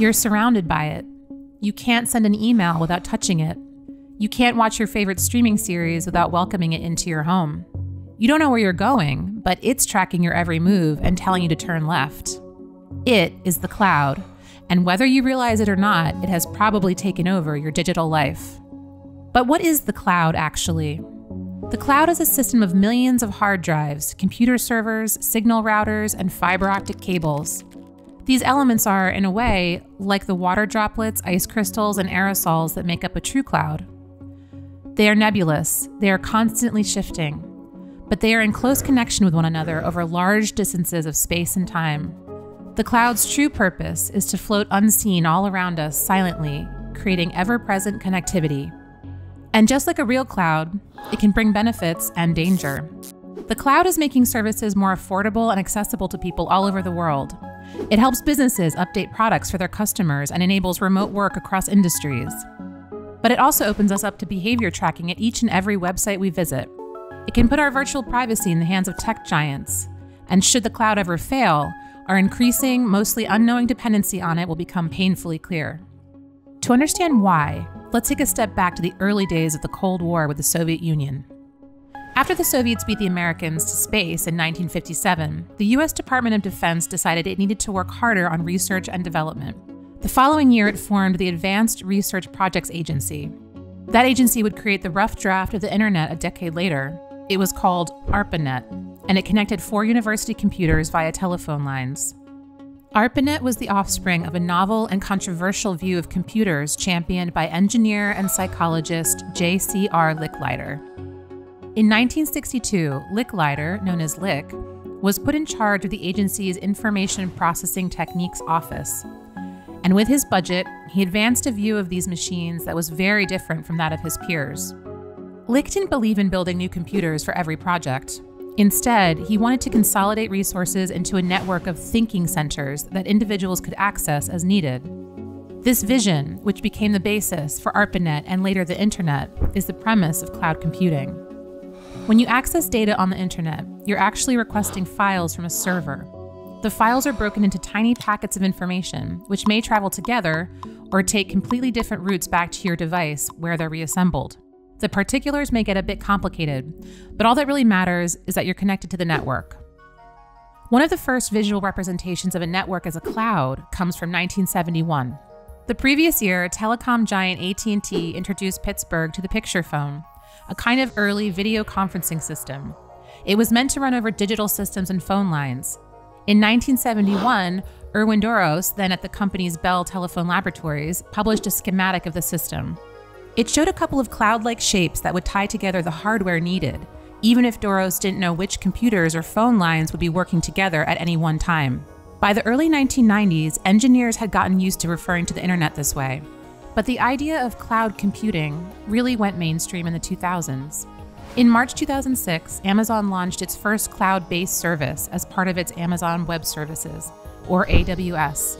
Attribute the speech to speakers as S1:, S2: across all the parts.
S1: You're surrounded by it. You can't send an email without touching it. You can't watch your favorite streaming series without welcoming it into your home. You don't know where you're going, but it's tracking your every move and telling you to turn left. It is the cloud, and whether you realize it or not, it has probably taken over your digital life. But what is the cloud actually? The cloud is a system of millions of hard drives, computer servers, signal routers, and fiber optic cables. These elements are, in a way, like the water droplets, ice crystals, and aerosols that make up a true cloud. They are nebulous, they are constantly shifting, but they are in close connection with one another over large distances of space and time. The cloud's true purpose is to float unseen all around us silently, creating ever present connectivity. And just like a real cloud, it can bring benefits and danger. The cloud is making services more affordable and accessible to people all over the world. It helps businesses update products for their customers and enables remote work across industries. But it also opens us up to behavior tracking at each and every website we visit. It can put our virtual privacy in the hands of tech giants. And should the cloud ever fail, our increasing, mostly unknowing dependency on it will become painfully clear. To understand why, let's take a step back to the early days of the Cold War with the Soviet Union. After the Soviets beat the Americans to space in 1957, the US Department of Defense decided it needed to work harder on research and development. The following year, it formed the Advanced Research Projects Agency. That agency would create the rough draft of the internet a decade later. It was called ARPANET, and it connected four university computers via telephone lines. ARPANET was the offspring of a novel and controversial view of computers championed by engineer and psychologist J.C.R. Licklider. In 1962, Licklider, known as Lick, was put in charge of the agency's Information Processing Techniques Office. And with his budget, he advanced a view of these machines that was very different from that of his peers. Lick didn't believe in building new computers for every project. Instead, he wanted to consolidate resources into a network of thinking centers that individuals could access as needed. This vision, which became the basis for ARPANET and later the Internet, is the premise of cloud computing. When you access data on the Internet, you're actually requesting files from a server. The files are broken into tiny packets of information, which may travel together or take completely different routes back to your device where they're reassembled. The particulars may get a bit complicated, but all that really matters is that you're connected to the network. One of the first visual representations of a network as a cloud comes from 1971. The previous year, telecom giant AT&T introduced Pittsburgh to the picture phone, a kind of early video conferencing system. It was meant to run over digital systems and phone lines. In 1971, Irwin Dorros, then at the company's Bell Telephone Laboratories, published a schematic of the system. It showed a couple of cloud like shapes that would tie together the hardware needed, even if Dorros didn't know which computers or phone lines would be working together at any one time. By the early 1990s, engineers had gotten used to referring to the internet this way. But the idea of cloud computing really went mainstream in the 2000s. In March 2006, Amazon launched its first cloud based service as part of its Amazon Web Services, or AWS,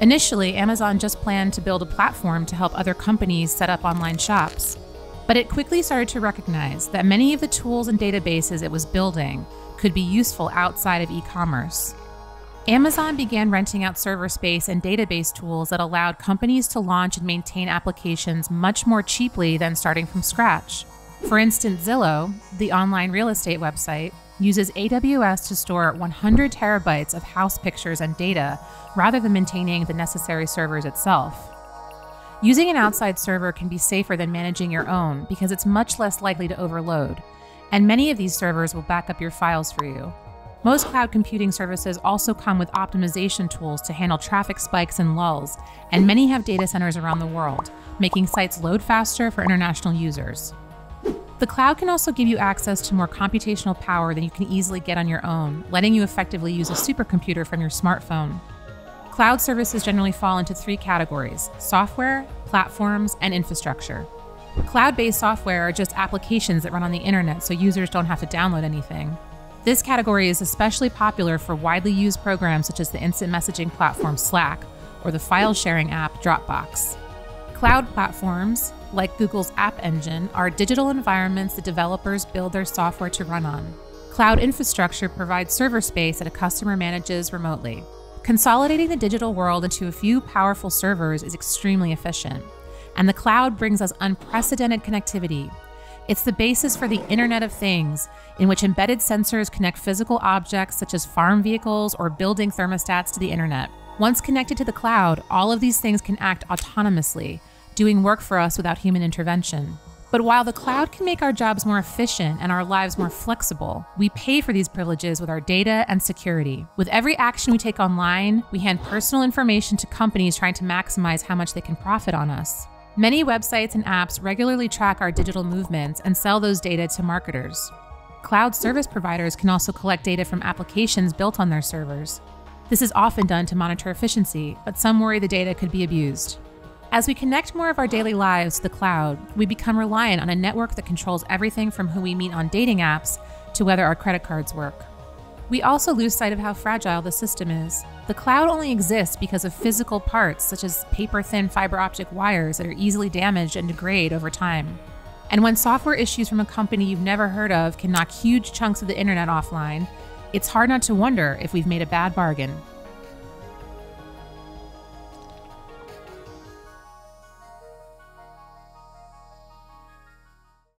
S1: Initially, Amazon just planned to build a platform to help other companies set up online shops. But it quickly started to recognize that many of the tools and databases it was building could be useful outside of e commerce. Amazon began renting out server space and database tools that allowed companies to launch and maintain applications much more cheaply than starting from scratch. For instance, Zillow, the online real estate website, uses AWS to store 100 terabytes of house pictures and data rather than maintaining the necessary servers itself. Using an outside server can be safer than managing your own because it's much less likely to overload, and many of these servers will back up your files for you. Most cloud computing services also come with optimization tools to handle traffic spikes and lulls, and many have data centers around the world, making sites load faster for international users. The cloud can also give you access to more computational power than you can easily get on your own, letting you effectively use a supercomputer from your smartphone. Cloud services generally fall into three categories software, platforms, and infrastructure. Cloud based software are just applications that run on the internet so users don't have to download anything. This category is especially popular for widely used programs such as the instant messaging platform Slack or the file sharing app Dropbox. Cloud platforms, like Google's App Engine, are digital environments that developers build their software to run on. Cloud infrastructure provides server space that a customer manages remotely. Consolidating the digital world into a few powerful servers is extremely efficient, and the cloud brings us unprecedented connectivity. It's the basis for the Internet of Things, in which embedded sensors connect physical objects such as farm vehicles or building thermostats to the Internet. Once connected to the cloud, all of these things can act autonomously, doing work for us without human intervention. But while the cloud can make our jobs more efficient and our lives more flexible, we pay for these privileges with our data and security. With every action we take online, we hand personal information to companies trying to maximize how much they can profit on us. Many websites and apps regularly track our digital movements and sell those data to marketers. Cloud service providers can also collect data from applications built on their servers. This is often done to monitor efficiency, but some worry the data could be abused. As we connect more of our daily lives to the cloud, we become reliant on a network that controls everything from who we meet on dating apps to whether our credit cards work. We also lose sight of how fragile the system is. The cloud only exists because of physical parts, such as paper thin fiber optic wires that are easily damaged and degrade over time. And when software issues from a company you've never heard of can knock huge chunks of the internet offline, it's hard not to wonder if we've made a bad bargain.